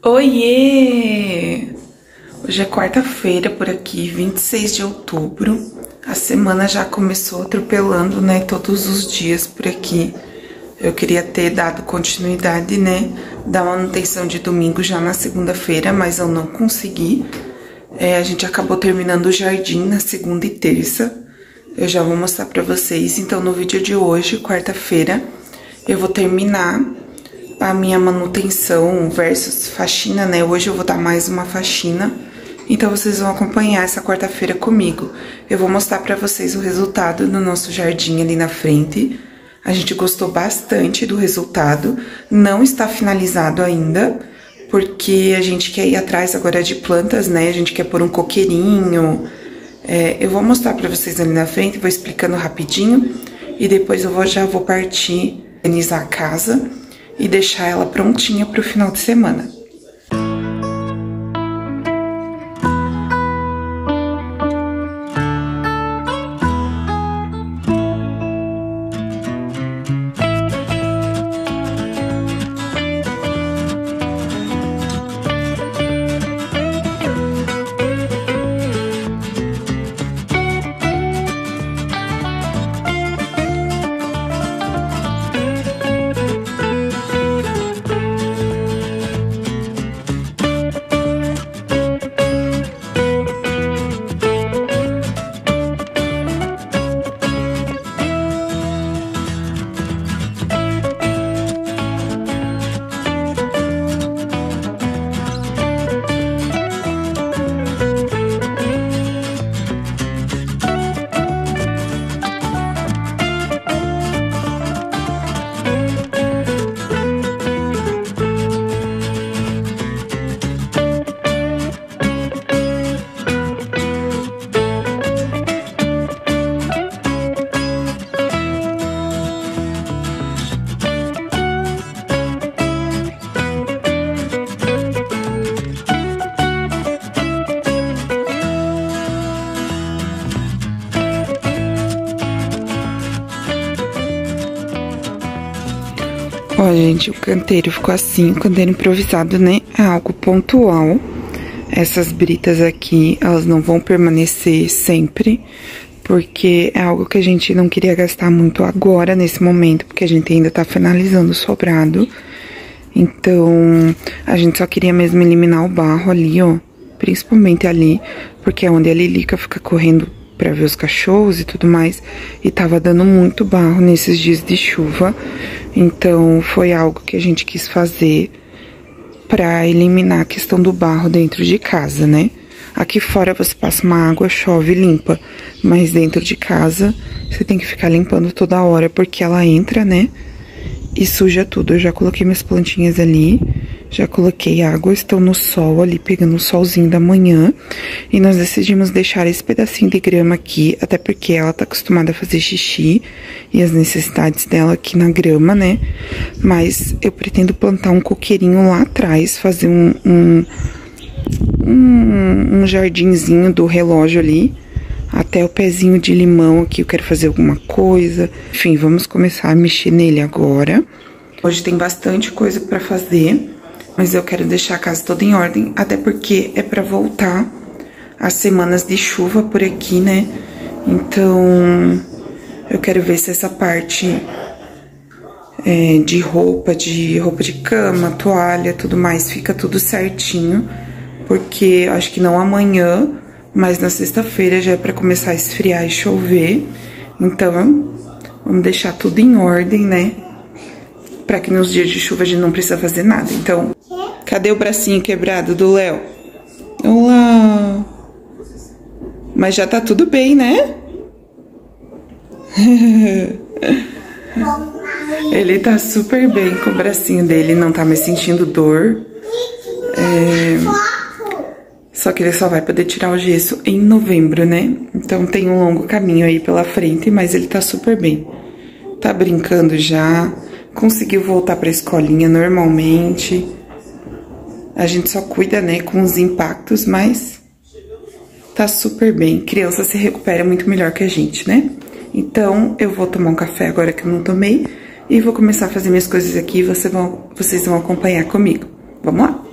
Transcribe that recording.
Oiê! Hoje é quarta-feira por aqui, 26 de outubro. A semana já começou atropelando, né? Todos os dias por aqui. Eu queria ter dado continuidade, né? Da manutenção de domingo já na segunda-feira, mas eu não consegui. É, a gente acabou terminando o jardim na segunda e terça. Eu já vou mostrar pra vocês. Então, no vídeo de hoje, quarta-feira, eu vou terminar a minha manutenção versus faxina, né? Hoje eu vou dar mais uma faxina, então vocês vão acompanhar essa quarta-feira comigo. Eu vou mostrar pra vocês o resultado do nosso jardim ali na frente. A gente gostou bastante do resultado, não está finalizado ainda, porque a gente quer ir atrás agora de plantas, né? A gente quer pôr um coqueirinho. É, eu vou mostrar pra vocês ali na frente, vou explicando rapidinho, e depois eu vou, já vou partir organizar a casa e deixar ela prontinha para o final de semana. Gente, o canteiro ficou assim, o canteiro improvisado, né? É algo pontual. Essas britas aqui, elas não vão permanecer sempre, porque é algo que a gente não queria gastar muito agora, nesse momento, porque a gente ainda tá finalizando o sobrado. Então, a gente só queria mesmo eliminar o barro ali, ó. Principalmente ali, porque é onde a Lilica fica correndo para ver os cachorros e tudo mais, e tava dando muito barro nesses dias de chuva. Então foi algo que a gente quis fazer para eliminar a questão do barro dentro de casa, né? Aqui fora você passa uma água, chove limpa, mas dentro de casa você tem que ficar limpando toda hora porque ela entra, né? E suja tudo. Eu já coloquei minhas plantinhas ali já coloquei água, estão no sol ali, pegando o solzinho da manhã. E nós decidimos deixar esse pedacinho de grama aqui, até porque ela tá acostumada a fazer xixi e as necessidades dela aqui na grama, né? Mas eu pretendo plantar um coqueirinho lá atrás, fazer um, um, um, um jardinzinho do relógio ali. Até o pezinho de limão aqui, eu quero fazer alguma coisa. Enfim, vamos começar a mexer nele agora. Hoje tem bastante coisa para fazer. Mas eu quero deixar a casa toda em ordem, até porque é para voltar as semanas de chuva por aqui, né? Então, eu quero ver se essa parte é, de roupa, de roupa de cama, toalha, tudo mais, fica tudo certinho. Porque acho que não amanhã, mas na sexta-feira já é para começar a esfriar e chover. Então, vamos deixar tudo em ordem, né? Pra que nos dias de chuva a gente não precisa fazer nada. Então, Cadê o bracinho quebrado do Léo? Olá! Mas já tá tudo bem, né? ele tá super bem com o bracinho dele, não tá mais sentindo dor. É... Só que ele só vai poder tirar o gesso em novembro, né? Então tem um longo caminho aí pela frente, mas ele tá super bem. Tá brincando já, conseguiu voltar pra escolinha normalmente. A gente só cuida, né, com os impactos, mas tá super bem. Criança se recupera muito melhor que a gente, né? Então, eu vou tomar um café agora que eu não tomei e vou começar a fazer minhas coisas aqui vocês vão, vocês vão acompanhar comigo. Vamos lá?